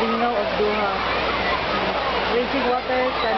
Ang lingaw of Doha, Raging Waters, San